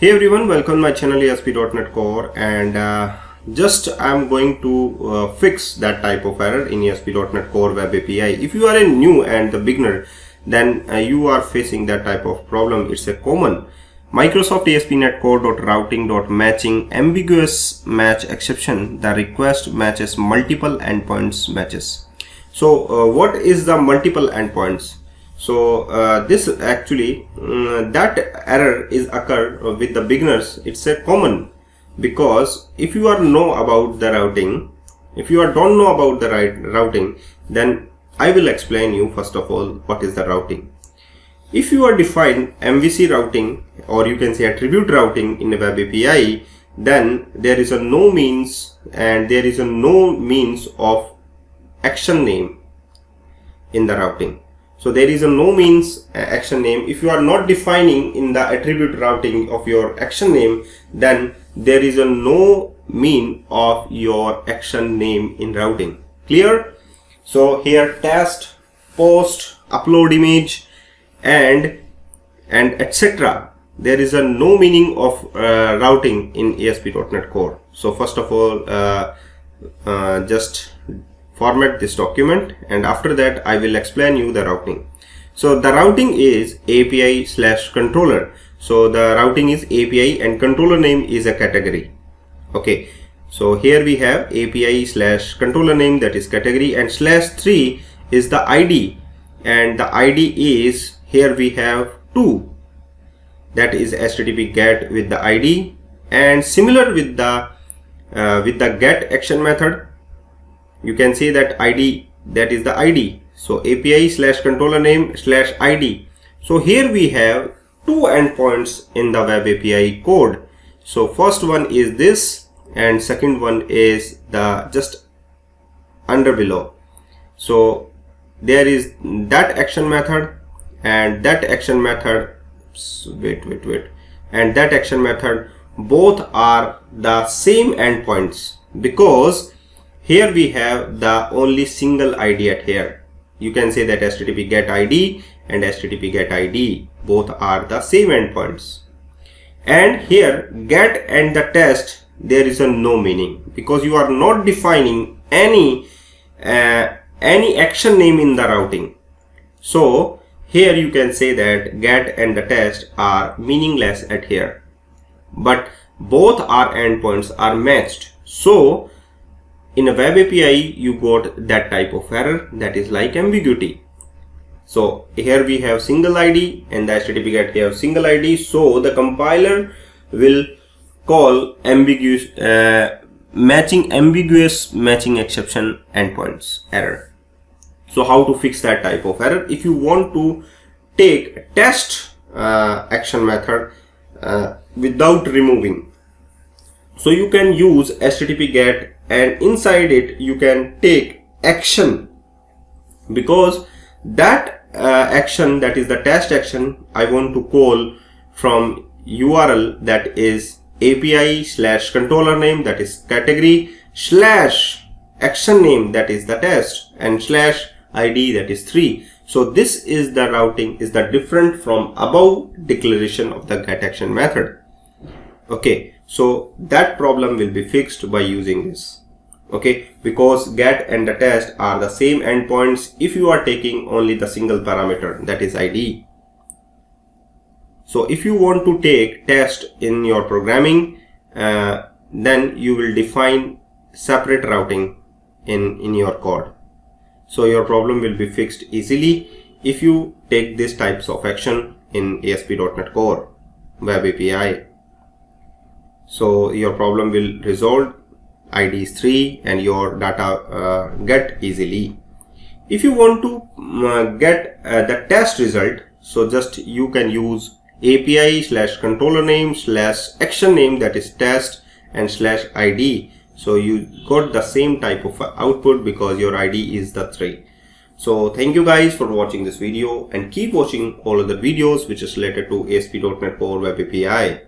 Hey everyone, welcome to my channel ASP.NET Core and uh, just I'm going to uh, fix that type of error in ASP.NET Core Web API. If you are a new and the beginner, then uh, you are facing that type of problem. It's a common Microsoft ASP.NET Core.routing.matching ambiguous match exception. The request matches multiple endpoints matches. So uh, what is the multiple endpoints? So uh, this actually um, that error is occur with the beginners. It's a common because if you are know about the routing if you are don't know about the right routing then I will explain you first of all what is the routing. If you are defined MVC routing or you can say attribute routing in a web API then there is a no means and there is a no means of action name in the routing so there is a no means uh, action name. If you are not defining in the attribute routing of your action name, then there is a no mean of your action name in routing. Clear? So here test, post, upload image and and etc. There is a no meaning of uh, routing in ASP.NET Core. So first of all, uh, uh just format this document and after that I will explain you the routing. So the routing is API slash controller. So the routing is API and controller name is a category. Okay. So here we have API slash controller name that is category and slash 3 is the ID and the ID is here we have 2 that is HTTP GET with the ID and similar with the uh, with the get action method you can see that id that is the id so api slash controller name slash id so here we have two endpoints in the web api code. So first one is this and second one is the just under below. So there is that action method and that action method. Wait wait wait. And that action method both are the same endpoints because here we have the only single id at here. You can say that HTTP get ID and HTTP get ID both are the same endpoints. And here get and the test there is a no meaning because you are not defining any uh, any action name in the routing. So here you can say that get and the test are meaningless at here. But both our endpoints are matched. So in a web API you got that type of error that is like ambiguity. So here we have single ID and the HTTP GET here single ID so the compiler will call ambiguous uh, matching ambiguous matching exception endpoints error. So how to fix that type of error? If you want to take a test uh, action method uh, without removing. So you can use http get and inside it you can take action because that uh, action that is the test action I want to call from URL that is API slash controller name that is category slash action name that is the test and slash ID that is 3. So this is the routing is the different from above declaration of the get action method. Okay, so that problem will be fixed by using this. Okay, because get and the test are the same endpoints if you are taking only the single parameter that is ID. So if you want to take test in your programming, uh, then you will define separate routing in, in your code. So your problem will be fixed easily if you take these types of action in ASP.NET Core Web API so your problem will resolve. Id is 3 and your data uh, get easily. If you want to uh, get uh, the test result so just you can use api slash controller name slash action name that is test and slash id so you got the same type of output because your id is the 3 so thank you guys for watching this video and keep watching all other videos which is related to ASP.NET Core Web API